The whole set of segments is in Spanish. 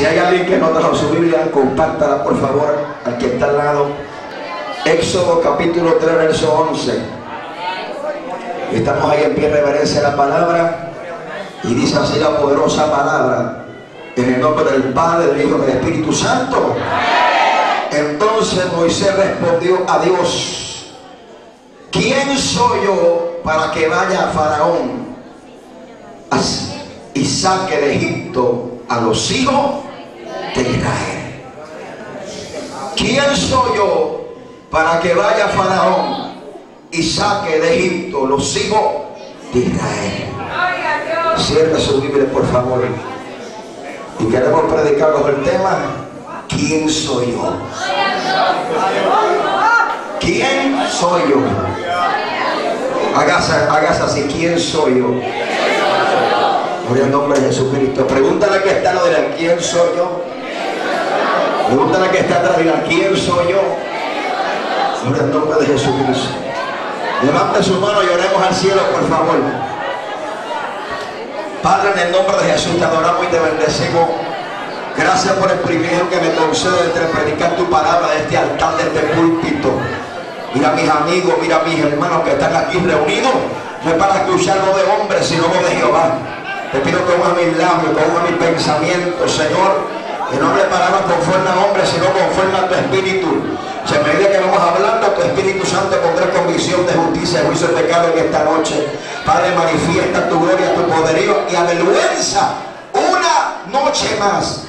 Si hay alguien que no trajo su Biblia, compártala por favor al que está al lado. Éxodo capítulo 3, verso 11. Estamos ahí en pie reverencia a la palabra. Y dice así la poderosa palabra. En el nombre del Padre, del Hijo y del Espíritu Santo. Entonces Moisés respondió a Dios. ¿Quién soy yo para que vaya a Faraón y saque de Egipto a los hijos de Israel? ¿Quién soy yo para que vaya Faraón y saque de Egipto los hijos de Israel? Cierra su Biblia, por favor. Y queremos predicar con el tema, ¿quién soy yo? ¿Quién soy yo? Hágase, hágase así, ¿quién soy yo? Gloria al nombre de Jesucristo. Pregúntale que está lo de ¿quién soy yo? Pregúntale a que está atrás, de ¿quién soy yo? Gloria al nombre de Jesucristo. Levante su mano y oremos al cielo, por favor. Padre, en el nombre de Jesús te adoramos y te bendecimos. Gracias por el privilegio que me concede de predicar tu palabra de este altar, de este púlpito. Mira mis amigos, mira mis hermanos que están aquí reunidos. No es para escucharlo de hombres, sino de Jehová. Te pido que ponga mis labios, que ponga mis pensamientos, Señor. Que no palabras conforme a hombres, sino conforme a tu espíritu. Se me dice que vamos hablando, tu Espíritu Santo pondrá convicción de justicia, juicio de pecado en esta noche. Padre, manifiesta tu gloria, tu poderío y avergüenza una noche más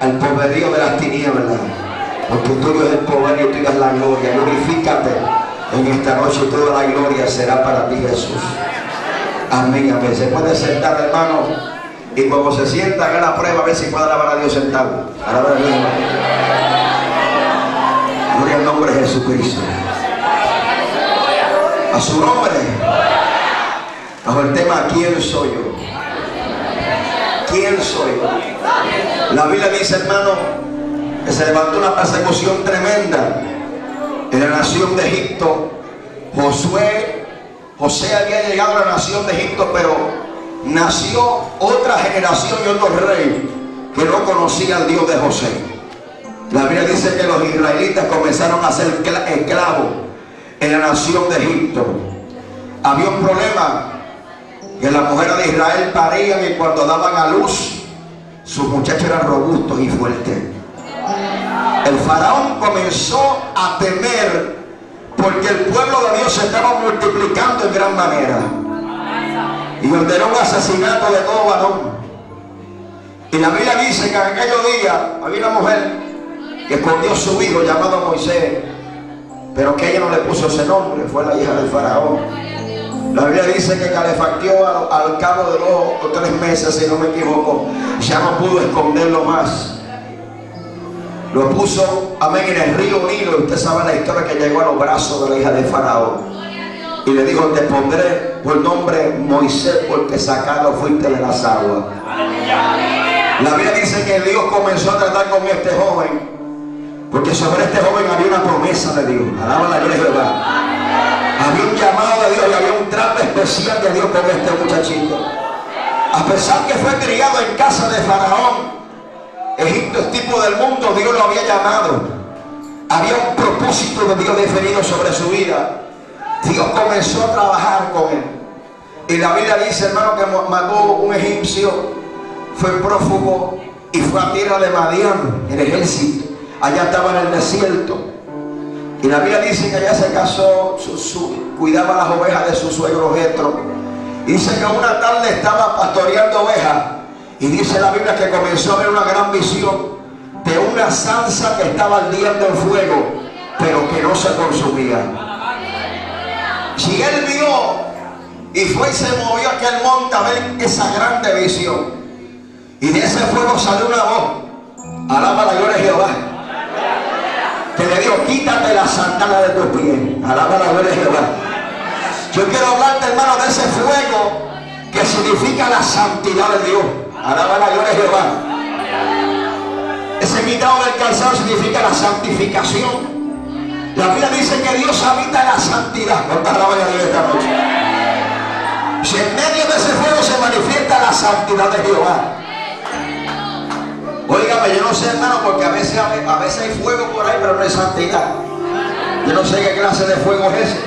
al poderío de las tinieblas. Porque tuyo es el poder y tuya es la gloria. Glorifícate en esta noche y toda la gloria será para ti, Jesús. Amén, amén. Se puede sentar, hermano. Y cuando se sienta, haga la prueba a ver si puede alabar a Dios sentado. Alabar a Dios. Gloria al nombre de Jesucristo. A su nombre. Bajo el tema ¿Quién soy yo? ¿Quién soy yo? La Biblia dice, hermano, que se levantó una persecución tremenda en la nación de Egipto. Josué, José había llegado a la nación de Egipto, pero nació otra generación y otro rey que no conocía al Dios de José. La Biblia dice que los israelitas comenzaron a ser esclavos en la nación de Egipto. Había un problema que las mujeres de Israel parían y cuando daban a luz, sus muchachos eran robustos y fuertes. El faraón comenzó a temer porque el pueblo de Dios se estaba multiplicando en gran manera. Y ordenó un asesinato de todo varón. Y la Biblia dice que en aquellos días había una mujer que escondió su hijo llamado Moisés, pero que ella no le puso ese nombre, fue la hija del faraón. La Biblia dice que calefactió al, al cabo de dos o tres meses, si no me equivoco, ya no pudo esconderlo más. Lo puso, amén, en el río Nilo. Usted sabe la historia que llegó a los brazos de la hija de Faraón. Y le dijo, te pondré por nombre Moisés porque sacado fuiste de las aguas. La Biblia dice que Dios comenzó a tratar con este joven. Porque sobre este joven había una promesa de Dios. Alaba la gloria de Jehová. Había un llamado de Dios y había un trato especial de Dios con este muchachito. A pesar que fue criado en casa de Faraón, Egipto es tipo del mundo, Dios lo había llamado. Había un propósito de Dios definido sobre su vida. Dios comenzó a trabajar con él. Y la Biblia dice, hermano, que mató un egipcio, fue prófugo y fue a tierra de Madián, el ejército. Allá estaba en el desierto. Y la Biblia dice que allá se casó, cuidaba las ovejas de su suegro Jetro. Dice que una tarde estaba pastoreando ovejas. Y dice la Biblia que comenzó a ver una gran visión de una salsa que estaba ardiendo en fuego, pero que no se consumía. Si él vio y fue y se movió aquel monte a ver esa grande visión, y de ese fuego salió una voz, alaba la gloria de Jehová, que le dijo, quítate la santana de tus pies, alaba la gloria de Jehová. Yo quiero hablarte, hermano, de ese fuego que significa la santidad de Dios. Alaba la gloria de Jehová. Ese quitado del calzado significa la santificación. La Biblia dice que Dios habita en la santidad. ¿Cuánta alaba a Dios esta noche? Si en medio de ese fuego se manifiesta la santidad de Jehová. Óigame, yo no sé, hermano, porque a veces, a veces hay fuego por ahí, pero no hay santidad. Yo no sé qué clase de fuego es ese.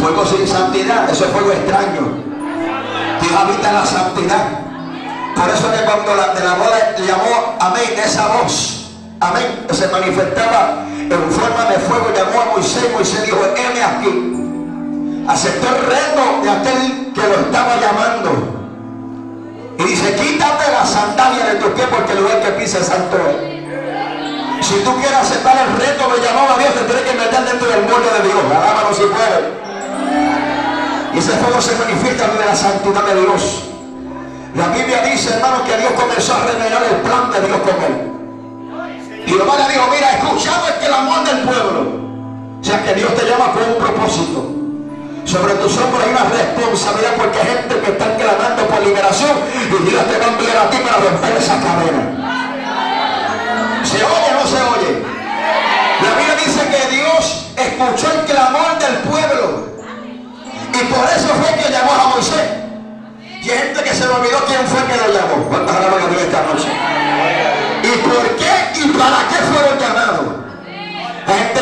Fuego sin santidad, eso es fuego extraño. Dios habita en la santidad. Por eso que cuando la, de la boda llamó, amén, esa voz, amén, se manifestaba en forma de fuego, llamó a Moisés, Moisés dijo, heme aquí. Aceptó el reto de aquel que lo estaba llamando. Y dice, quítate la sandalia de tu pie porque el lugar que pisa es santo. Si tú quieres aceptar el reto de llamar a Dios, te tienes que meter dentro del mundo de Dios. Alábalo si puede. Y ese fuego se manifiesta de la santidad de Dios. La Biblia dice, hermano, que Dios comenzó a revelar el plan de Dios con él. Y Jehová le dijo, mira, escuchado el clamor del pueblo. O sea que Dios te llama con un propósito. Sobre tus hombros hay una responsabilidad porque hay gente que está clamando por liberación y Dios te va a enviar a ti para romper esa cadena. ¿Se oye o no se oye? La Biblia dice que Dios escuchó el clamor del pueblo y por eso fue que llamó a Moisés. Y hay gente que se olvidó quién fue que lo llamó. ¿Cuántas alaban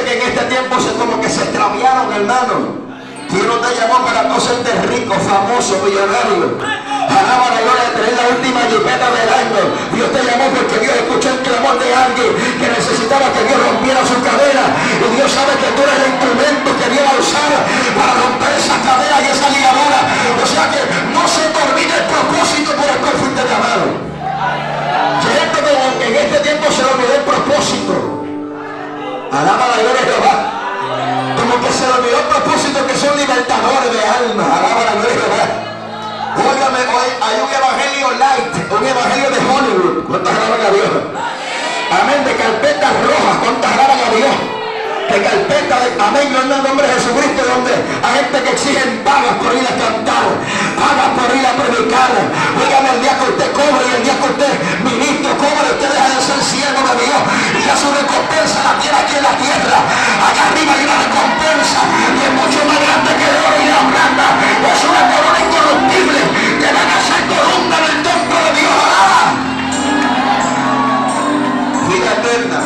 que en este tiempo se como que se extraviaron, hermano. Dios no te llamó para no ser de rico, famoso, millonario. Alaba la gloria tener la última jipeta del año. Dios te llamó porque Dios escuchó el clamor de alguien que necesitaba que Dios rompiera su cadena. Y Dios sabe que tú eres el instrumento que Dios va a usar para romper esa cadena y esa ligadura. O sea que no se te olvide el propósito por el cual fuiste llamado. Que en este tiempo se olvidó el propósito. Alaba la gloria de Jehová como que se le olvidó el propósito que son libertadores de alma. Alaba la gloria de Jehová. Óigame, hoy hay un evangelio light, un evangelio de Hollywood. ¿Cuántas alaban a Dios? Amén, de carpetas rojas. ¿Cuántas alaban a Dios? De carpeta de, amén, no en el nombre de Jesucristo, donde hay gente que exigen pagas por ir a cantar, pagas por ir a predicar. Óigame, el día que usted cobre y el día que usted ministro cobre, usted deja de ser siervo de Dios su recompensa la tiene aquí en la tierra. Acá arriba hay una recompensa y es mucho más grande que el oro y la plata. Es una corona incorruptible que van a ser columna en el templo de Dios. Vida eterna.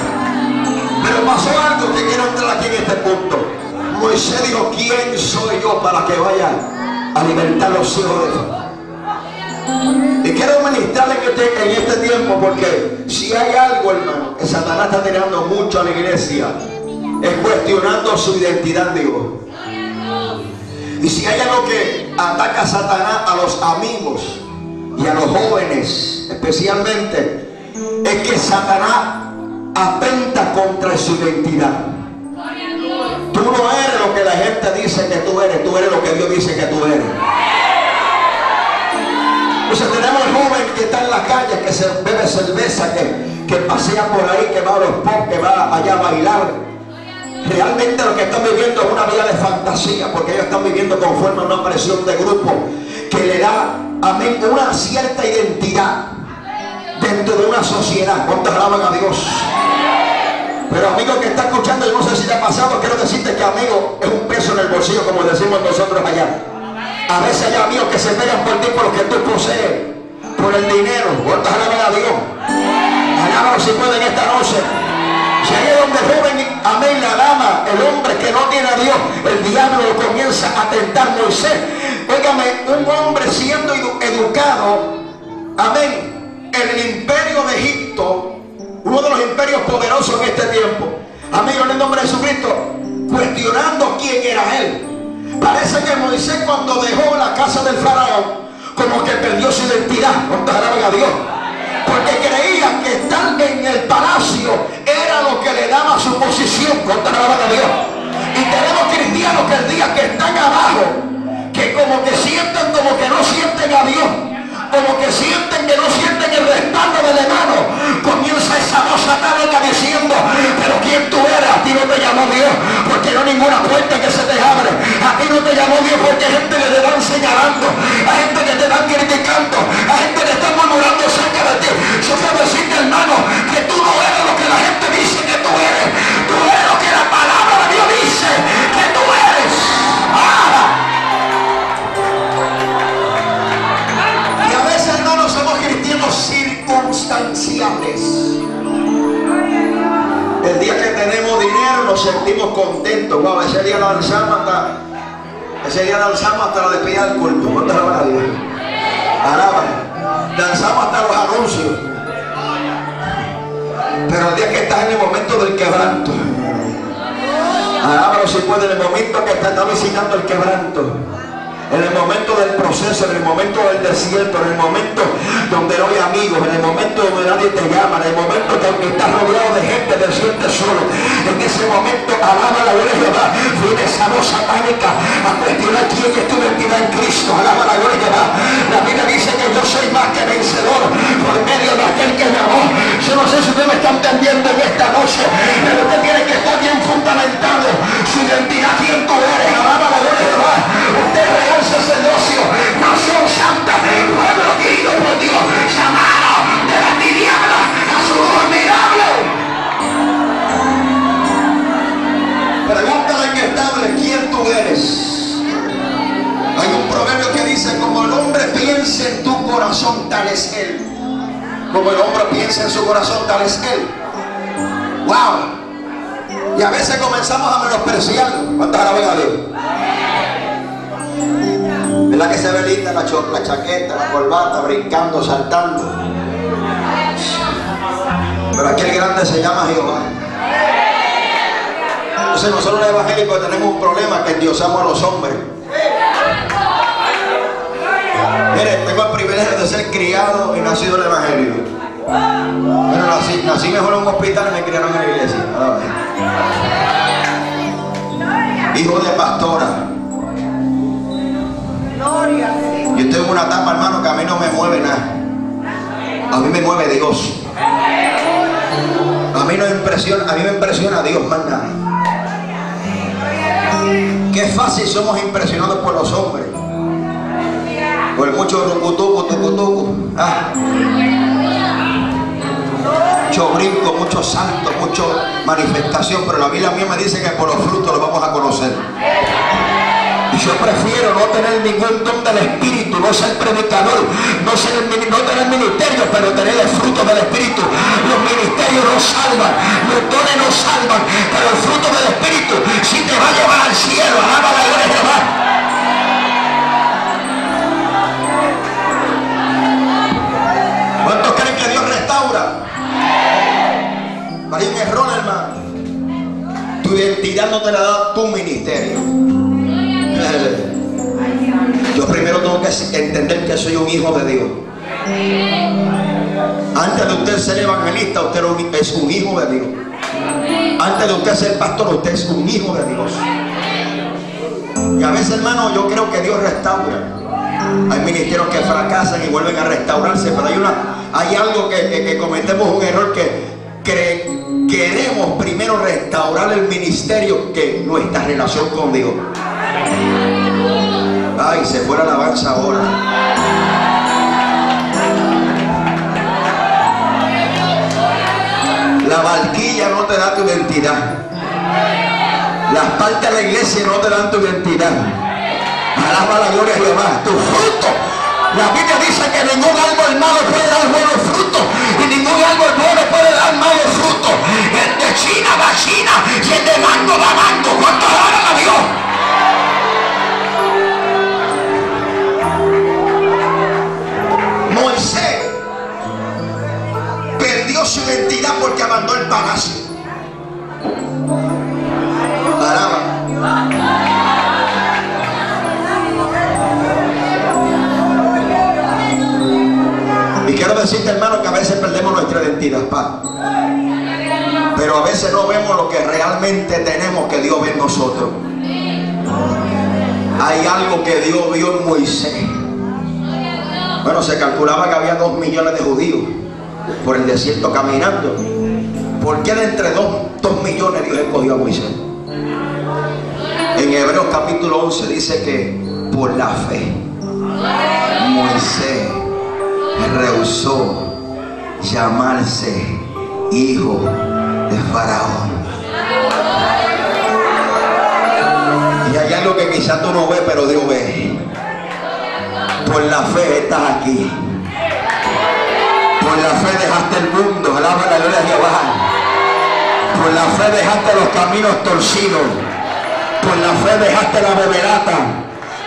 Pero pasó algo que quiero entrar aquí en este punto. Moisés dijo, ¿quién soy yo para que vaya a libertar los hijos de Dios? Quiero ministrarle en este, en este tiempo porque si hay algo, hermano, que Satanás está tirando mucho a la iglesia, es cuestionando su identidad en Dios. Y si hay algo que ataca a Satanás a los amigos y a los jóvenes especialmente, es que Satanás atenta contra su identidad. Tú no eres lo que la gente dice que tú eres, tú eres lo que Dios dice que tú eres. Entonces tenemos joven que está en la calle, que se bebe cerveza, que, que pasea por ahí, que va a los pop, que va allá a bailar. Realmente lo que están viviendo es una vida de fantasía, porque ellos están viviendo conforme a una presión de grupo que le da a mí una cierta identidad dentro de una sociedad. ¿Cuántos alaban a Dios? Pero amigo que está escuchando, yo no sé si te ha pasado, quiero decirte que amigo es un peso en el bolsillo, como decimos nosotros allá. A veces hay amigos que se pegan por ti por lo que tú posees, por el dinero. ¿Cuántos alaban a Dios? Alábalo si pueden esta noche. Si ahí es donde joven, amén, la dama, el hombre que no tiene a Dios, el diablo lo comienza a tentar Moisés. Óigame, un hombre siendo edu educado, amén, en el imperio de Egipto, uno de los imperios poderosos en este tiempo, amigo, en el nombre de Jesucristo, cuestionando quién era él. Parece que Moisés cuando dejó la casa del faraón, como que perdió su identidad. ¿Cuántos alaban a Dios? Porque creía que estar en el palacio era lo que le daba su posición. ¿Cuántos alaban a Dios? Y tenemos cristianos que el día que están abajo, que como que sienten como que no sienten a Dios como que sienten que no sienten el respaldo del hermano, comienza esa voz satánica diciendo, pero ¿quién tú eres? A ti no te llamó Dios, porque no hay ninguna puerta que se te abre. A ti no te llamó Dios porque hay gente que te van señalando, hay gente que te van criticando, hay gente que está murmurando cerca de ti. Yo quiero decirte, hermano, que tú no eres lo que la gente dice que tú eres. Tú eres lo que la palabra de Dios dice que tú eres. ¡Ah! Insustanciales. El día que tenemos dinero nos sentimos contentos. Wow, ese día alzamos hasta, ese día lo alzamos hasta la despedida del culto. ¿Cuántas alaban a Dios? Alaban. Danzamos hasta los anuncios. Pero el día que estás en el momento del quebranto, alábalo si puede, en el momento que te está visitando el quebranto en el momento del proceso, en el momento del desierto, en el momento donde no hay amigos, en el momento donde nadie te llama, en el momento donde estás rodeado de gente, te sientes solo. En ese momento, alaba la gloria de Jehová. Viene esa voz satánica a cuestionar quién es tu identidad en Cristo. Alaba la gloria de Jehová. La Biblia dice que yo soy más que vencedor por medio de aquel que me amó. Yo no sé si ustedes me están entendiendo en esta noche, pero usted tiene que estar bien fundamentado. Su identidad, quién tú eres. Alaba la gloria de Jehová. Usted es real sacerdocio, nación santa, pueblo querido por Dios, llamado de la tiniebla a su admirable. Pregúntale en estable quién tú eres. Hay un proverbio que dice, como el hombre piensa en tu corazón, tal es él. Como el hombre piensa en su corazón, tal es él. Wow. Y a veces comenzamos a menospreciarlo. ¿Cuántas ahora a Dios? ¿Verdad que se ve linda la, chaqueta, la corbata, brincando, saltando? Pero aquí el grande se llama Jehová. Entonces nosotros los evangélicos tenemos un problema que endiosamos a los hombres. Mire, tengo el privilegio de ser criado y nacido en el Evangelio. Bueno, nací, nací mejor en un hospital y me criaron en la iglesia. Hijo de pastora. Yo estoy en una etapa, hermano, que a mí no me mueve nada. A mí me mueve Dios. A mí no impresiona, a mí me impresiona Dios más nada. Qué fácil somos impresionados por los hombres. Por mucho rucutucu, tucutucu. Ah. Mucho brinco, mucho santo, mucha manifestación. Pero la Biblia mía me dice que por los frutos los vamos a conocer. Yo prefiero no tener ningún don del Espíritu, no ser predicador, no, ser, no tener ministerio, pero tener el fruto del Espíritu. Los ministerios no salvan, los dones no salvan, pero el fruto del Espíritu si te va a llevar al cielo. Alaba la gloria de Jehová. ¿Cuántos creen que Dios restaura? Hay un error, hermano. Tu identidad no te la da tu ministerio. Yo primero tengo que entender que soy un hijo de Dios. Antes de usted ser evangelista, usted es un hijo de Dios. Antes de usted ser pastor, usted es un hijo de Dios. Y a veces, hermano, yo creo que Dios restaura. Hay ministerios que fracasan y vuelven a restaurarse, pero hay, una, hay algo que, cometemos un error que queremos primero restaurar el ministerio que nuestra relación con Dios. Ay, se fue la alabanza ahora. La barquilla no te da tu identidad. Las partes de la iglesia no te dan tu identidad. Alaba la gloria de Jehová. Tu fruto. La Biblia dice que ningún árbol malo puede dar buenos frutos. Y ningún desierto caminando. ¿Por qué de entre dos, millones Dios escogió a Moisés? En Hebreos capítulo 11 dice que por la fe Moisés rehusó llamarse hijo de Faraón. Y hay algo que quizás tú no ves, pero Dios ve. Por la fe estás aquí Por la fe dejaste el mundo, alaba la gloria de Jehová. Por la fe dejaste los caminos torcidos. Por la fe dejaste la beberata.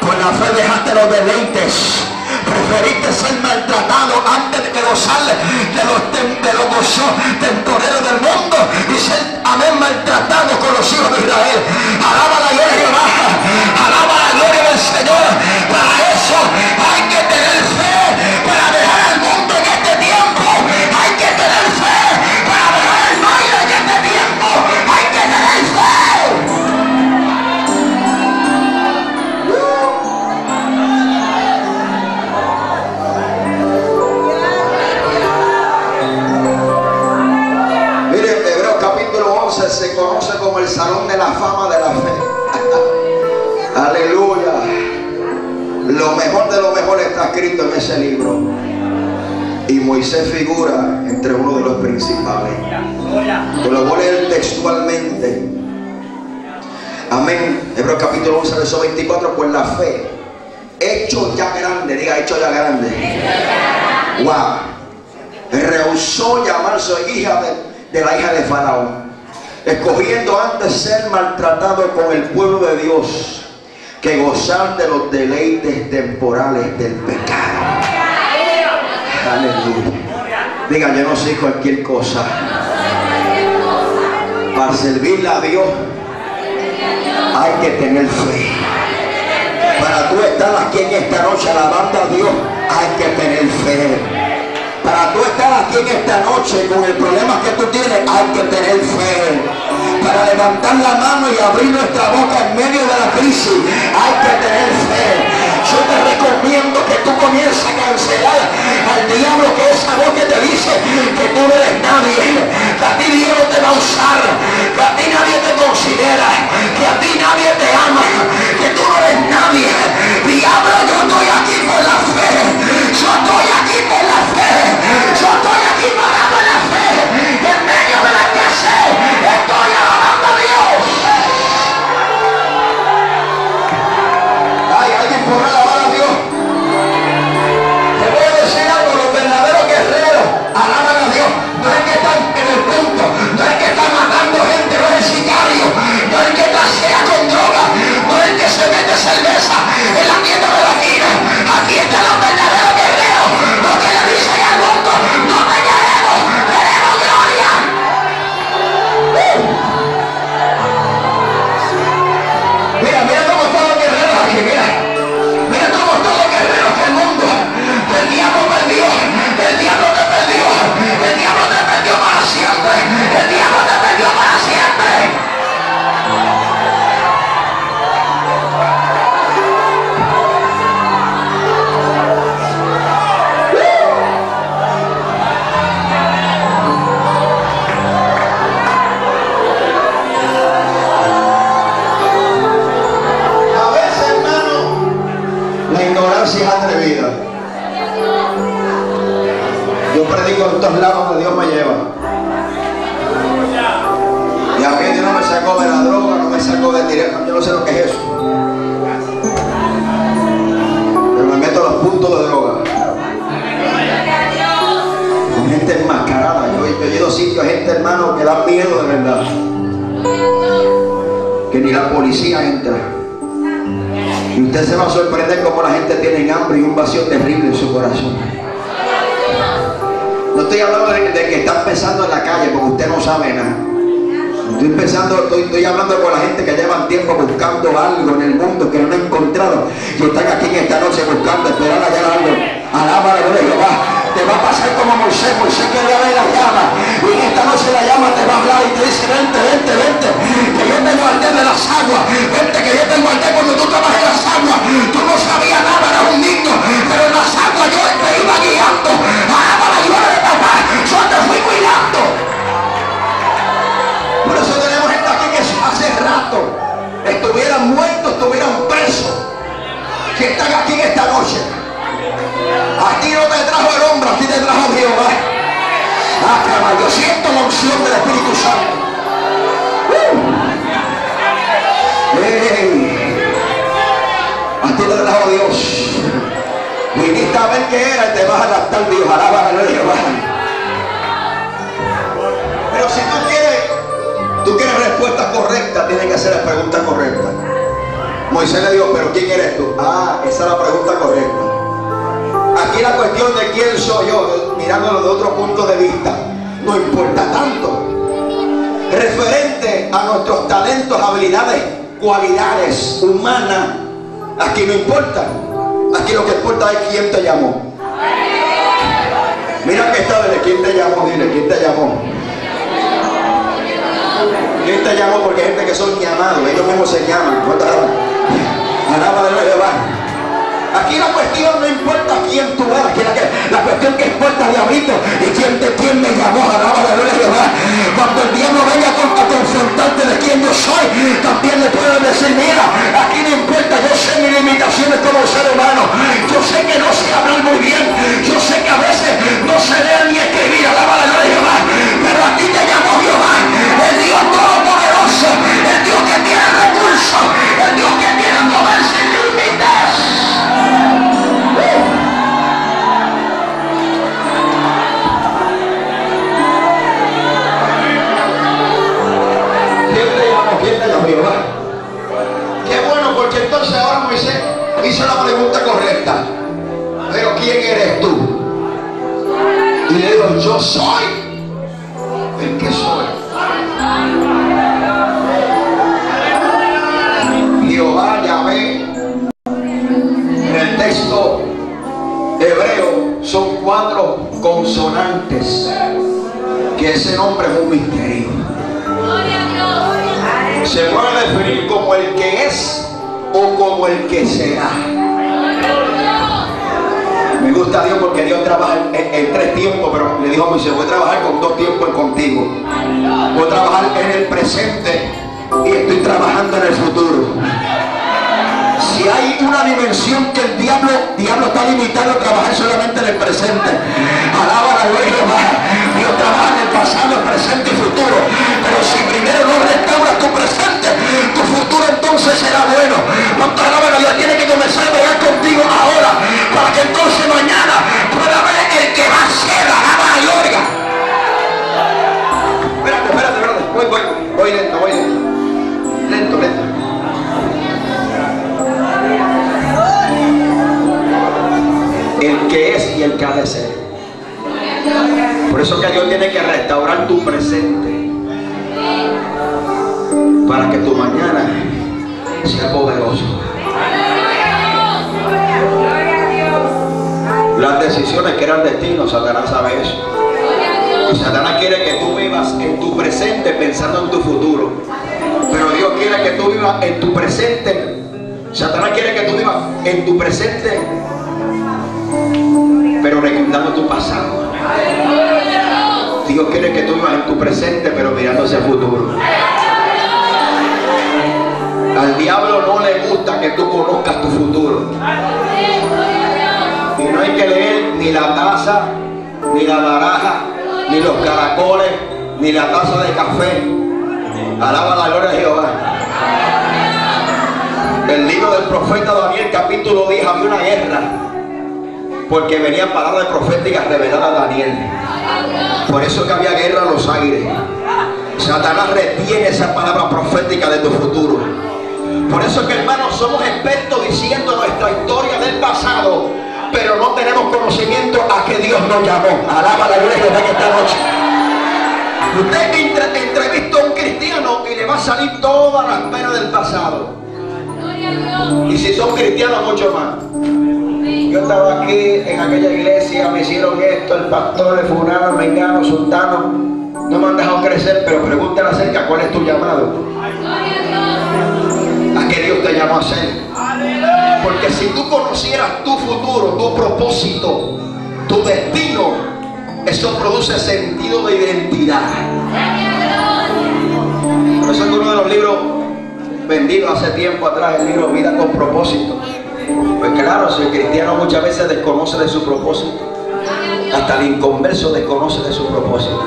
Por la fe dejaste los deleites preferiste ser maltratado antes de gozar de los, de los gozos temporeros del mundo y ser, amén, maltratado con los hijos de Israel. Alaba la gloria de Jehová, alaba la gloria del Señor. Para eso hay que tener conoce como el salón de la fama de la fe. Aleluya. Lo mejor de lo mejor está escrito en ese libro. Y Moisés figura entre uno de los principales. Te lo voy a leer textualmente. Amén. Hebreos capítulo 11, verso 24. Pues la fe, hecho ya grande, diga hecho ya grande. Wow rehusó llamarse hija de, la hija de Faraón, escogiendo antes ser maltratado con el pueblo de Dios que gozar de los deleites temporales del pecado. Aleluya. Diga, yo no sé cualquier cosa. Para servirle a Dios hay que tener fe. Para tú estar aquí en esta noche alabando a Dios hay que tener fe. Para tú estar aquí en esta noche con el problema que tú tienes, hay que tener fe. Para levantar la mano y abrir nuestra boca en medio de la crisis, hay que tener fe. Yo te recomiendo que tú comiences a cancelar al diablo que esa voz que te dice que tú no eres nadie, que a ti Dios te va a usar, que a ti nadie te considera, que a ti nadie te ama, que tú no eres nadie. Diablo, yo estoy aquí por la fe. Yo estoy fe. Yo enmascarada. Yo, he ido a sitios, gente hermano, que da miedo de verdad. Que ni la policía entra. Y usted se va a sorprender cómo la gente tiene hambre y un vacío terrible en su corazón. No estoy hablando de, que están pensando en la calle porque usted no sabe nada. Estoy pensando, estoy, estoy hablando con la gente que llevan tiempo buscando algo en el mundo que no han encontrado y están aquí en esta noche buscando, esperando hallar algo. Alaba la gloria Jehová. Te va a pasar como Moisés, Moisés que le ve la llama y en esta noche la llama te va a hablar y te dice vente, vente, vente, que yo te guardé de las aguas, vente que yo te guardé cuando tú estabas en las aguas, tú no sabías nada, eras un niño, pero en las aguas yo te iba guiando, alaba la gloria de papá, yo te fui cuidando. Por eso tenemos gente aquí que hace rato estuvieran muertos, estuvieran presos, que están aquí en esta noche. Aquí no te trajo el hombre, aquí te trajo Jehová. Ah, caramba, yo siento la unción del Espíritu Santo. Uh. A ti te trajo Dios. Viniste a ver qué era y te vas a adaptar Dios. Alaba vas a ganar Jehová. Pero si tú quieres, tú quieres respuesta correcta, tienes que hacer la pregunta correcta. Moisés le dijo, pero ¿quién eres tú? Ah, esa es la pregunta correcta. Aquí la cuestión de quién soy yo, mirándolo de otro punto de vista, no importa tanto. Referente a nuestros talentos, habilidades, cualidades humanas, aquí no importa. Aquí lo que importa es quién te llamó. Mira que está de quién te llamó, dile, quién te llamó. ¿Quién te llamó? Porque hay gente que son llamados, ellos mismos se llaman. ¿no? Alaba de Jehová. Aquí la cuestión no importa quién tú eres, la, la cuestión que importa, diablito, y quién te quién me llamó, alaba de Jehová. Cuando el diablo venga a confrontarte de quién yo soy, también le puedo decir, mira, aquí no importa, yo sé mis limitaciones como ser humano, yo sé que no sé hablar muy bien, yo sé que a veces no se lee ni escribir, alaba de Jehová, pero aquí te hizo la pregunta correcta. Pero ¿quién eres tú? Y le dijo, yo soy el que soy. Jehová Yahvé. En el texto hebreo son cuatro consonantes. Que ese nombre es un misterio. Se puede definir como el que es o como el que será. Me gusta Dios porque Dios trabaja en, en tres tiempos, pero le dijo a Moisés, voy a trabajar con dos tiempos contigo. Voy a trabajar en el presente y estoy trabajando en el futuro. Si hay una dimensión que el diablo, diablo está limitado a trabajar solamente en el presente. Alaba la gloria. Dios trabaja en el pasado, el presente y futuro. Pero si primero no restauras tu presente, tu futuro entonces será bueno. No te alaba la Dios, tiene que comenzar a bregar contigo ahora. Para que entonces mañana pueda ver el que va a ser. Alaba la gloria. Libro del profeta Daniel, capítulo 10, había una guerra porque venían palabras proféticas reveladas a Daniel. Por eso que había guerra en los aires. Satanás retiene esa palabra profética de tu futuro. Por eso que hermanos somos expertos diciendo nuestra historia del pasado, pero no tenemos conocimiento a que Dios nos llamó. Alaba la gloria de esta noche. Usted entre, entrevista a un cristiano y le va a salir toda la espera del pasado. Y si son cristianos, mucho más. Yo estaba aquí en aquella iglesia, me hicieron esto, el pastor, el fulano, el mengano, sultano. No me han dejado crecer, pero pregúntale acerca cuál es tu llamado. ¿A qué Dios te llamó a ser? Porque si tú conocieras tu futuro, tu propósito, tu destino, eso produce sentido de identidad. Eso es uno de los libros vendidos hace tiempo atrás, el libro Vida con propósito. Pues claro, si el cristiano muchas veces desconoce de su propósito, hasta el inconverso desconoce de su propósito.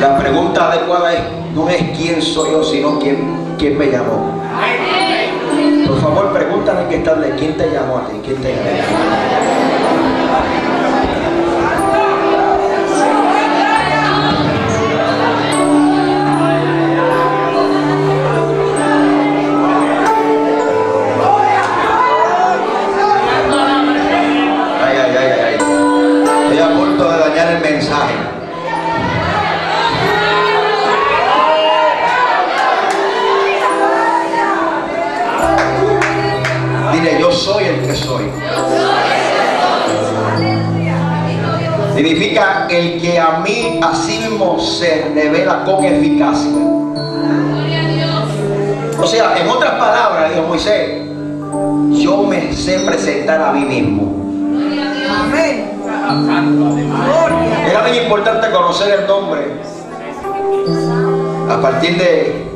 La pregunta adecuada es, no es quién soy yo, sino quién, quién me llamó. Por favor, pregúntale que está de quién te llamó a ti, quién te llamó. Con eficacia. O sea, en otras palabras, dijo Moisés, yo me sé presentar a mí mismo. Era muy importante conocer el nombre. A partir de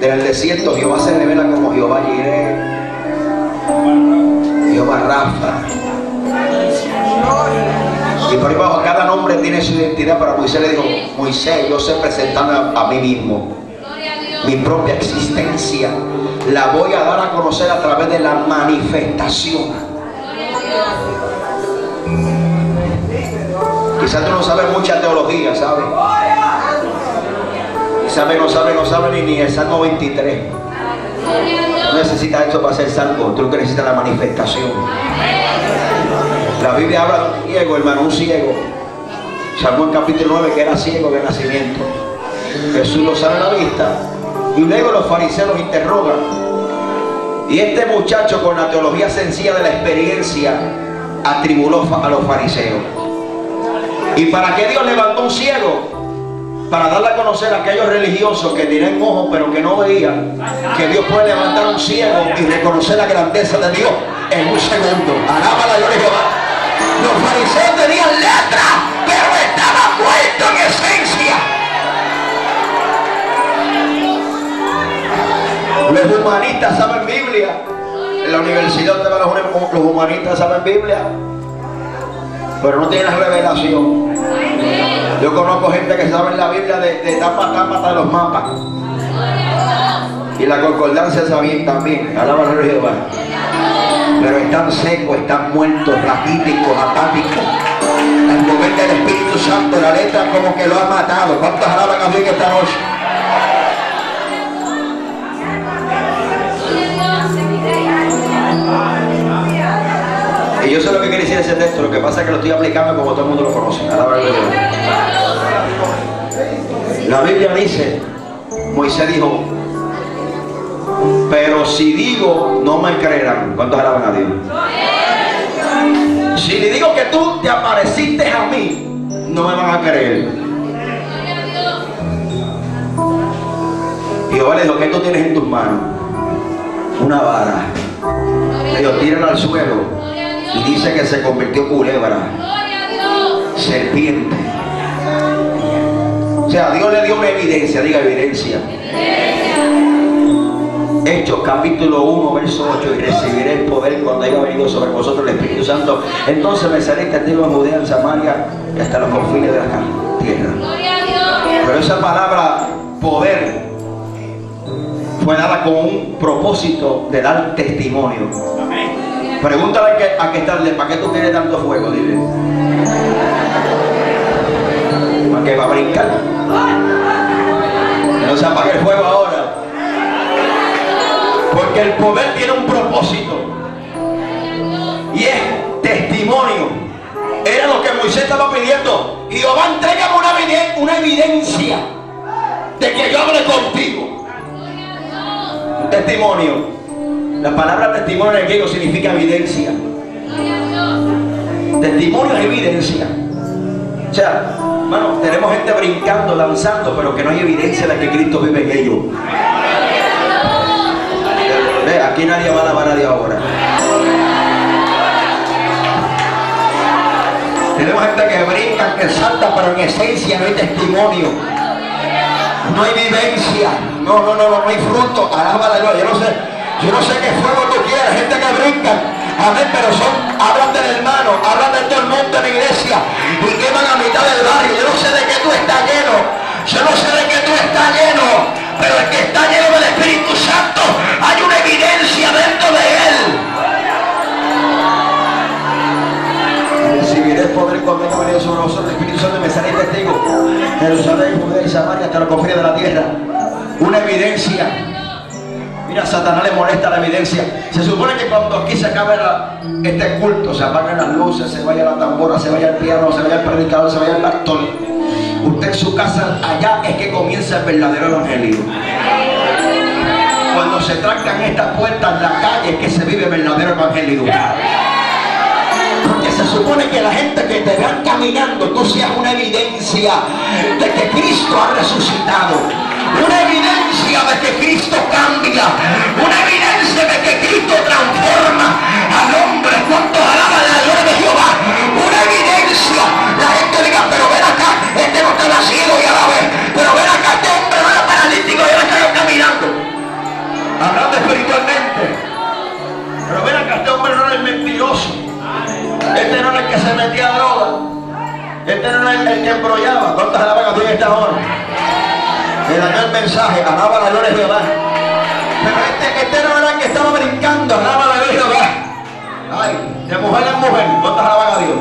del desierto, Jehová se revela como Jehová Jireh, Jehová Rafa. Y por ahí abajo cada nombre tiene su identidad. Para Moisés le dijo, Moisés, yo sé presentarme a, a mí mismo. Mi propia existencia la voy a dar a conocer a través de la manifestación. Quizás tú no sabes mucha teología, ¿sabes? Quizás no sabes, no sabes ni, ni el Salmo 23. No necesitas esto para ser salvo, tú lo que necesitas es la manifestación. La Biblia habla de un ciego, hermano, un ciego. Salmo en capítulo 9 que era ciego de nacimiento. Jesús lo sabe a la vista. Y luego los fariseos los interrogan. Y este muchacho con la teología sencilla de la experiencia atribuló a los fariseos. ¿Y para qué Dios levantó un ciego? Para darle a conocer a aquellos religiosos que tienen ojos pero que no veían, que Dios puede levantar un ciego y reconocer la grandeza de Dios en un segundo. Alaba la Jehová. Los fariseos tenían letra, pero estaban muertos en esencia. Los humanistas saben Biblia. En la universidad de los humanistas saben Biblia. Pero no tienen revelación. Yo conozco gente que sabe la Biblia de, de tapa a tapa hasta los mapas. Y la concordancia también. Alaba a Jehová. Pero están secos, están muertos, raquíticos, apáticos. El poder del Espíritu Santo, la letra como que lo ha matado. ¿Cuántos alaban a Dios esta noche? Y yo sé lo que quiere decir ese texto, lo que pasa es que lo estoy aplicando como todo el mundo lo conoce. Alaba. La Biblia dice, Moisés dijo, pero si digo, no me creerán. ¿Cuántos alaban a Dios? Si le digo que tú te apareciste a mí, no me van a creer. Y Jehová le dijo, ¿qué tú tienes en tus manos? Una vara. Le dijo, tírala al suelo. Y dice que se convirtió en culebra. Serpiente. O sea, Dios le dio una evidencia, diga evidencia. Hechos capítulo 1, verso 8, y recibiré el poder cuando haya venido sobre vosotros el Espíritu Santo. Entonces me seré castigo en Judea, en Samaria y hasta los confines de la tierra. Pero esa palabra poder fue dada con un propósito de dar testimonio. Pregúntale a qué, a qué tarde, ¿para qué tú tienes tanto fuego? Dile. ¿Para qué va a brincar? Que no se apague el fuego ahora. El poder tiene un propósito. Y es testimonio. Era lo que Moisés estaba pidiendo. Y Jehová, entrégame una, una evidencia de que yo hable contigo. Un testimonio. La palabra testimonio en griego significa evidencia. Testimonio es evidencia. O sea, hermano, tenemos gente brincando, danzando, pero que no hay evidencia de que Cristo vive en ellos. Ve, aquí nadie va a alabar a Dios ahora. Tenemos gente que brinca, que salta, pero en esencia no hay testimonio. No hay vivencia. No, no, no, no, hay fruto. Alaba a Dios. Yo no sé, yo no sé qué fuego tú quieres. Gente que brinca. Amén, pero son, hablan del hermano, hablan de todo el mundo en la iglesia y queman a mitad del barrio. Yo no sé de qué tú estás lleno. Yo no sé de qué tú estás lleno. Pero el que está lleno del Espíritu Santo, hay una evidencia dentro de él. Recibiré el poder cuando haya venido sobre vosotros. Espíritu Santo me seré testigo. Jerusalén, Judea y Samaria hasta la confines de la tierra. Una evidencia. Mira, Satanás le molesta la evidencia. Se supone que cuando aquí se acabe este culto, se apagan las luces, se vaya la tambora, se vaya el piano, se vaya el predicador, se vaya el pastor. Usted en su casa, allá es que comienza el verdadero evangelio. Cuando se trancan estas puertas en la calle es que se vive el verdadero evangelio. Porque se supone que la gente que te vean caminando, tú seas una evidencia de que Cristo ha resucitado una evidencia de que Cristo cambia, una evidencia de que Cristo transforma al hombre. cuando alaba la gloria de Jehová? Está nacido y a la vez, pero ven acá, este hombre no era paralítico y ahora está caminando. Hablando espiritualmente. Pero ven acá, este hombre no era el mentiroso. Este no era el que se metía a droga. Este no era el, que embrollaba. ¿Cuántas alaban a Dios esta hora? Le dañó el mensaje, alaba la gloria de Jehová. Pero este, este no era el que estaba brincando, alaba la gloria de Jehová. Ay, de mujer en mujer, ¿cuántas alaban a Dios?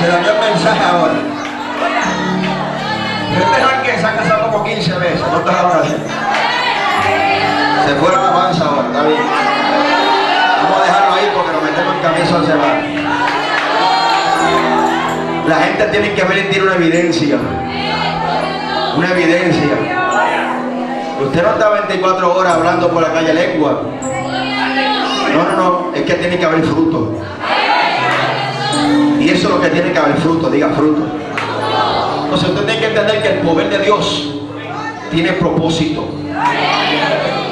Se dañó el mensaje ahora. Este que se ha casado como 15 veces, ¿cuántas alaban a Dios? Se fue la alabanza ahora, está bien. Vamos a dejarlo ahí porque nos metemos en camisa al celular. La gente tiene que ver y tiene una evidencia. Una evidencia. Usted no está 24 horas hablando por la calle lengua. No, no, no. Es que tiene que haber fruto. Y eso es lo que tiene que haber fruto. Diga fruto. Entonces usted tiene que entender que el poder de Dios tiene propósito.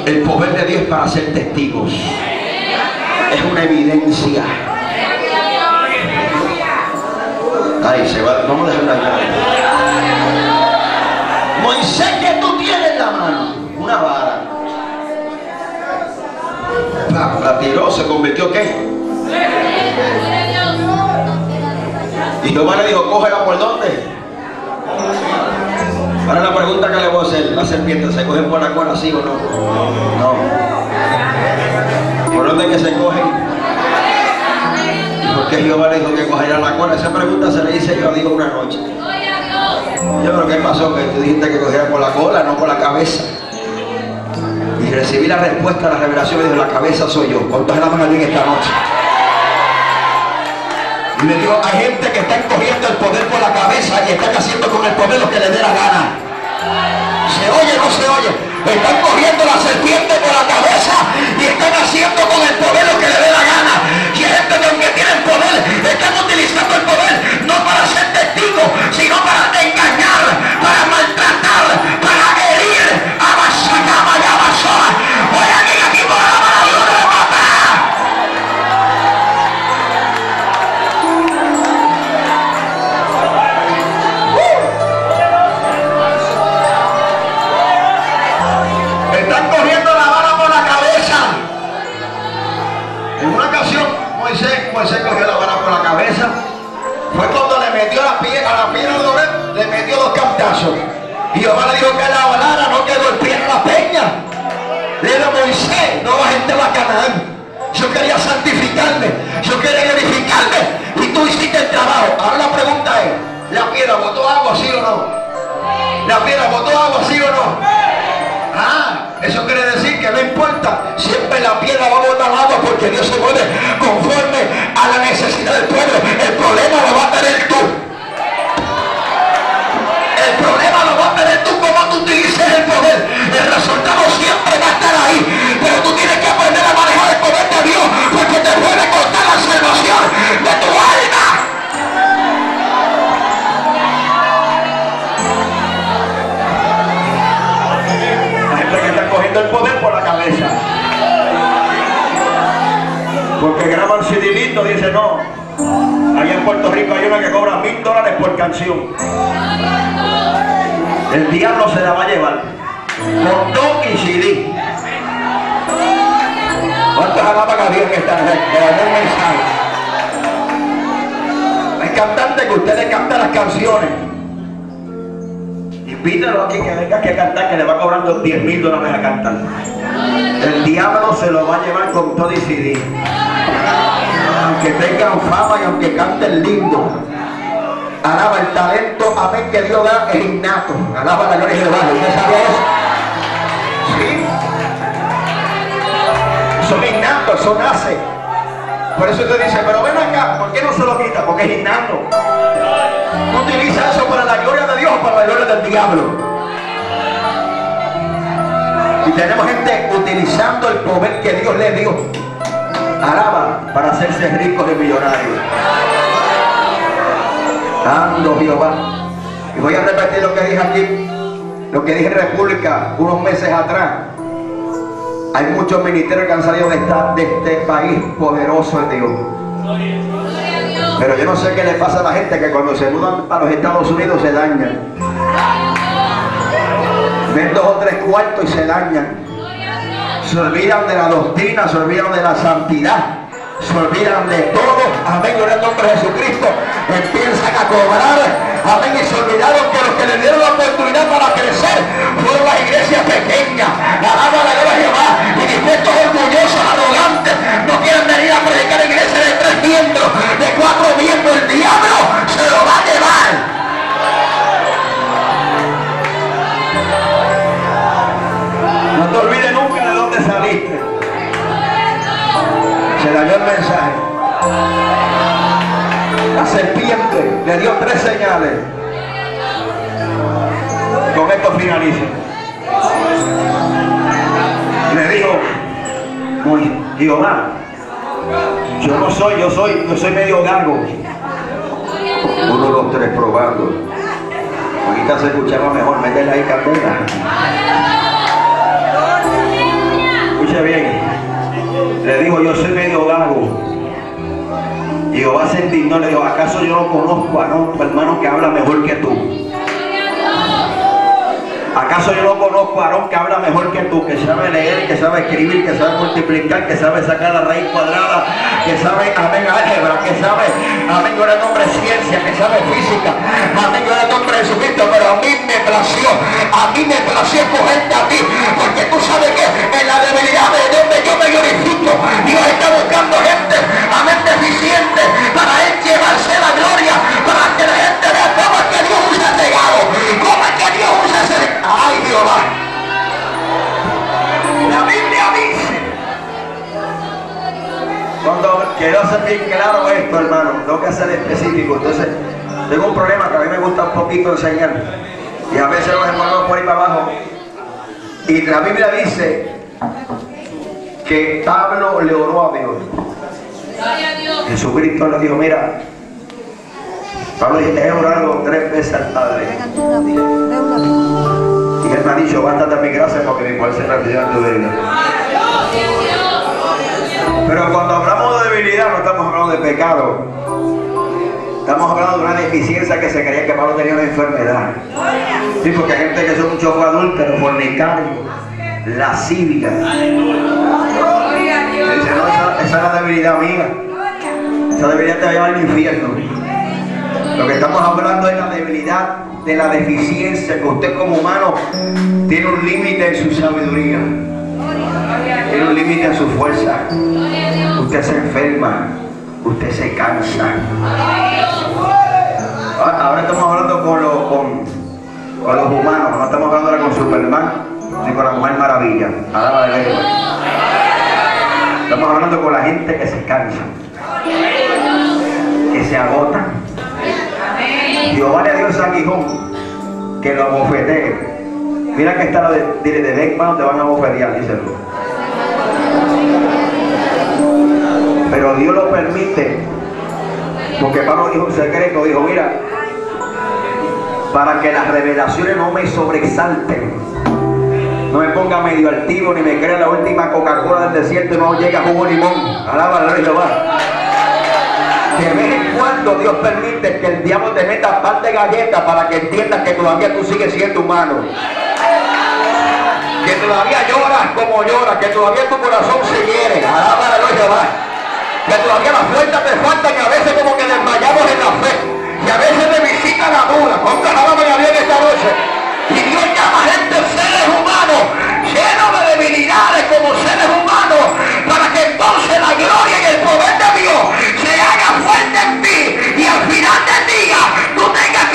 El poder de Dios es para ser testigos. Es una evidencia. Ahí se va. Vamos a dejarla Moisés que tú tienes en la mano una vara. La, tiró, se convirtió ¿qué? Y Jehová le dijo, cógela por dónde. Ahora la pregunta que le voy a hacer, la serpiente, ¿se cogen por la cola sí o no? No. ¿Por dónde que se cogen? Porque Jehová le dijo que cogiera la cola. Esa pregunta se le hice yo, digo una noche. Yo creo que pasó que tú dijiste que cogiera por la cola, no por la cabeza. Y recibí la respuesta a la revelación y dijo, la cabeza soy yo. ¿Cuántos la mano esta noche? Y le digo, hay gente que está cogiendo el poder por la cabeza y están haciendo con el poder lo que le dé la gana. ¿Se oye o no se oye? Están cogiendo la serpiente por la cabeza y están haciendo con el poder lo que le dé la gana. Y hay gente que tienen poder, están utilizando el poder no para ser testigos, sino para engañar, para maltratar, para Moisés cogió la vara por la cabeza. Fue cuando le metió la piedra, a la piedra de Doré, le metió los cantazos. Y Jehová le dijo que la vara no que golpeara la peña. Le dijo Moisés, no vas a entrar a. Yo quería santificarme, yo quería glorificarme. Y tú hiciste el trabajo. Ahora la pregunta es, ¿la piedra botó agua, sí o no? ¿La piedra botó agua, sí o no? Ah, eso quiere no importa, siempre la piedra va a botar agua porque Dios se mueve conforme a la necesidad del pueblo. El problema lo va a tener tú. El problema lo va a tener tú como tú utilices el poder. El resultado siempre va a estar ahí. Pero tú tienes que aprender a manejar el poder de Dios porque te puede costar la salvación el poder por la cabeza. Porque graban Cidilito dice no. Allá en Puerto Rico hay una que cobra mil dólares por canción. El diablo se la va a llevar. Dos y CD. ¿Cuántos alaban a Dios que están aquí? un mensaje. Hay cantantes que ustedes cantan las canciones Invítalo aquí que venga que cantar, que le va cobrando 10 mil dólares a cantar. El diablo se lo va a llevar con todo y CD. Aunque tengan fama y aunque canten lindo. Alaba el talento, a ver que Dios da es innato. Alaba la gloria de Jehová. ¿Usted sabía eso? Sí. Eso nace. Por eso usted dice, pero ven acá, ¿por qué no se lo quita? Porque es innato. No utiliza eso para la gloria de Dios o para la gloria del diablo. Y tenemos gente utilizando el poder que Dios le dio. Araba para hacerse ricos y millonarios. Ando Jehová. Y voy a repetir lo que dije aquí, lo que dije en República unos meses atrás. Hay muchos ministerios que han salido de, de este país poderoso de Dios. Pero yo no sé qué le pasa a la gente que cuando se mudan para los Estados Unidos se dañan. Ven dos o tres cuartos y se dañan. Se olvidan de la doctrina, se olvidan de la santidad se olvidan de todo, amén, en el nombre de Jesucristo, empiezan a cobrar, amén, y se olvidaron que los que le dieron la oportunidad para crecer fueron las iglesias pequeñas, alaba la gloria de Jehová, y dispuestos orgullosos, arrogantes, no quieren venir a predicar en iglesia de tres miembros, de cuatro miembros, el diablo se lo va a llevar. Yo no soy, yo soy, yo soy medio gago. Uno, dos, tres, probando. Ahorita se escuchaba mejor, métela ahí candela. Escucha bien le dijo, yo soy medio gago. Y Jehová se indignó, le dijo, ¿acaso yo no conozco a no, tu hermano que habla mejor que tú? ¿Acaso yo no conozco a Aarón que habla mejor que tú, que sabe leer, que sabe escribir, que sabe multiplicar, que sabe sacar la raíz cuadrada, que sabe, amén, álgebra, que sabe, amén, yo el nombre ciencia, que sabe física, amén, el nombre Jesucristo, pero a mí me plació, a mí me plació cogerte a ti, porque tú sabes que en la debilidad de donde yo me glorifico, Dios está buscando gente, amén, deficiente, para él llevarse la gloria, para que la gente vea cómo es que Dios usa ese gado, cómo es que Dios usa ese quiero hacer bien claro esto, hermano, tengo que ser específico. Entonces, tengo un problema que a mí me gusta un poquito enseñar. Y a veces los hermanos por ahí para abajo. Y la Biblia dice que Pablo le oró a Dios. Jesucristo le dijo, mira, Pablo dice, he orado tres veces al Padre. Y él me ha dicho, bástate mi gracia porque mi poder se refiere en tu vida. Pero cuando hablamos de debilidad no estamos hablando de pecado. Estamos hablando de una deficiencia que se creía que Pablo tenía una enfermedad. Sí, porque hay gente que son un choco adúltero, fornicario, lascivia. Dice, esa, esa es la debilidad mía. Esa debilidad te va a llevar al infierno. Lo que estamos hablando es la debilidad de la deficiencia, que usted como humano tiene un límite en su sabiduría, tiene un límite en su fuerza. Usted se enferma, usted se cansa. Ah, ahora estamos hablando con, con, los humanos, no estamos hablando ahora con Superman ni con la Mujer Maravilla. Estamos hablando con la gente que se cansa, que se agota Jehová le dio ese aguijón que lo abofetee. Mira que está lo de, dile, de Beckman te van a bofetear, dice Pero Dios lo permite. Porque Pablo dijo un secreto, dijo, mira, para que las revelaciones no me sobresalten. No me ponga medio altivo ni me crea la última Coca-Cola del desierto y no llega jugo limón. Alaba la Jehová de vez en cuando Dios permite que el diablo te meta par de galletas para que entiendas que todavía tú sigues siendo humano. Que todavía lloras como lloras, que todavía tu corazón se hiere. Alaba a Jehová que todavía las fuerzas te faltan y a veces como que desmayamos en la fe. Y a veces me visitan la duda. Pongan la mano bien esta noche. Y Dios llama gente seres humanos, llenos de debilidades como seres humanos, para que entonces la gloria y el poder de Dios se haga fuerte en ti. Y al final del día tú tengas